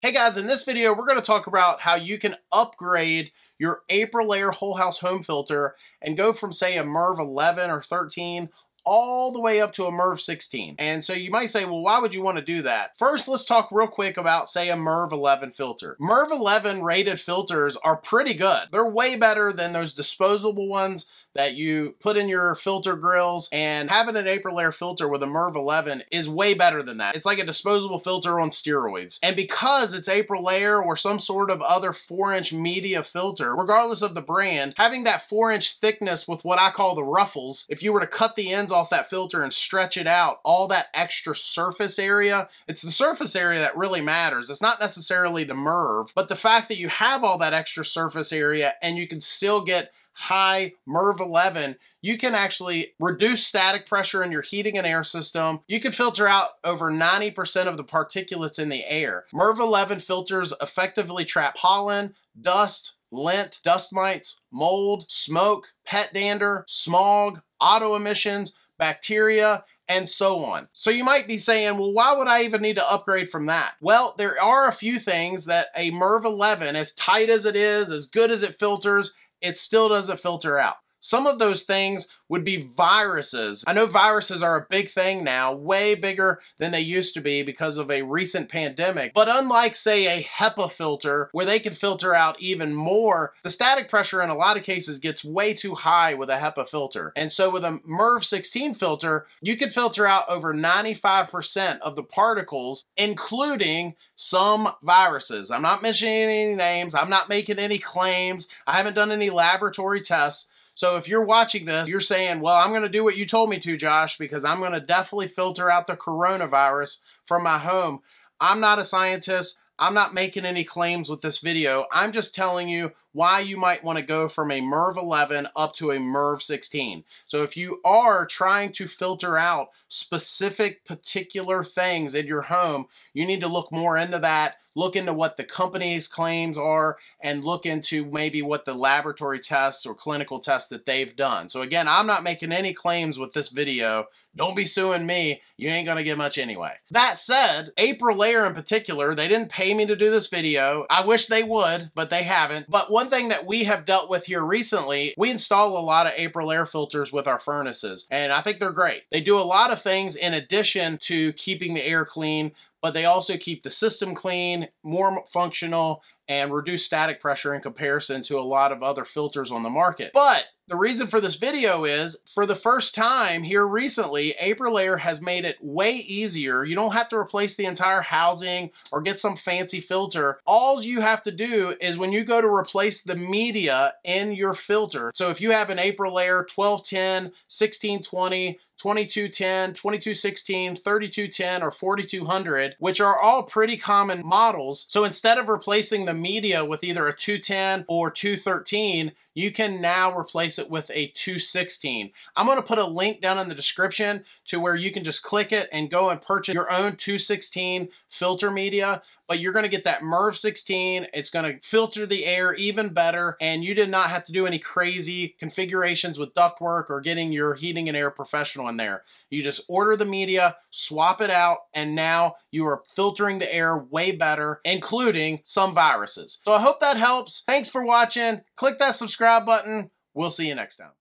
Hey guys, in this video, we're going to talk about how you can upgrade your April Aprilaire whole house home filter and go from say a MERV 11 or 13 all the way up to a MERV 16. And so you might say, well, why would you want to do that? First, let's talk real quick about, say, a MERV 11 filter. MERV 11 rated filters are pretty good. They're way better than those disposable ones that you put in your filter grills and having an Aprilaire filter with a MERV 11 is way better than that. It's like a disposable filter on steroids. And because it's Aprilaire or some sort of other 4-inch media filter, regardless of the brand, having that 4-inch thickness with what I call the ruffles, if you were to cut the ends off that filter and stretch it out, all that extra surface area, it's the surface area that really matters. It's not necessarily the MERV, but the fact that you have all that extra surface area and you can still get high MERV 11, you can actually reduce static pressure in your heating and air system. You can filter out over 90% of the particulates in the air. MERV 11 filters effectively trap pollen, dust, lint, dust mites, mold, smoke, pet dander, smog, auto emissions, bacteria, and so on. So you might be saying, well, why would I even need to upgrade from that? Well, there are a few things that a MERV 11, as tight as it is, as good as it filters, it still doesn't filter out. Some of those things would be viruses. I know viruses are a big thing now, way bigger than they used to be because of a recent pandemic. But unlike, say, a HEPA filter, where they can filter out even more, the static pressure in a lot of cases gets way too high with a HEPA filter. And so with a MERV 16 filter, you can filter out over 95% of the particles, including some viruses. I'm not mentioning any names. I'm not making any claims. I haven't done any laboratory tests. So if you're watching this, you're saying, well, I'm going to do what you told me to, Josh, because I'm going to definitely filter out the coronavirus from my home. I'm not a scientist. I'm not making any claims with this video. I'm just telling you why you might want to go from a MERV 11 up to a MERV 16. So if you are trying to filter out specific particular things in your home, you need to look more into that, look into what the company's claims are, and look into maybe what the laboratory tests or clinical tests that they've done. So again, I'm not making any claims with this video. Don't be suing me. You ain't gonna get much anyway. That said, Aprilaire in particular, they didn't pay me to do this video. I wish they would, but they haven't. But one thing that we have dealt with here recently, we install a lot of Aprilaire filters with our furnaces, and I think they're great. They do a lot of things in addition to keeping the air clean, but they also keep the system clean, more functional, and reduce static pressure in comparison to a lot of other filters on the market. But the reason for this video is, for the first time here recently, Aprilaire has made it way easier. You don't have to replace the entire housing or get some fancy filter. All you have to do is when you go to replace the media in your filter, so if you have an Aprilaire 1210, 1620, 2210, 2216, 3210, or 4200, which are all pretty common models. So instead of replacing the media with either a 210 or 213, you can now replace it with a 216. I'm to put a link down in the description to where you can just click it and go and purchase your own 216 filter media but you're going to get that MERV 16. It's going to filter the air even better, and you did not have to do any crazy configurations with ductwork or getting your heating and air professional in there. You just order the media, swap it out, and now you are filtering the air way better, including some viruses. So I hope that helps. Thanks for watching. Click that subscribe button. We'll see you next time.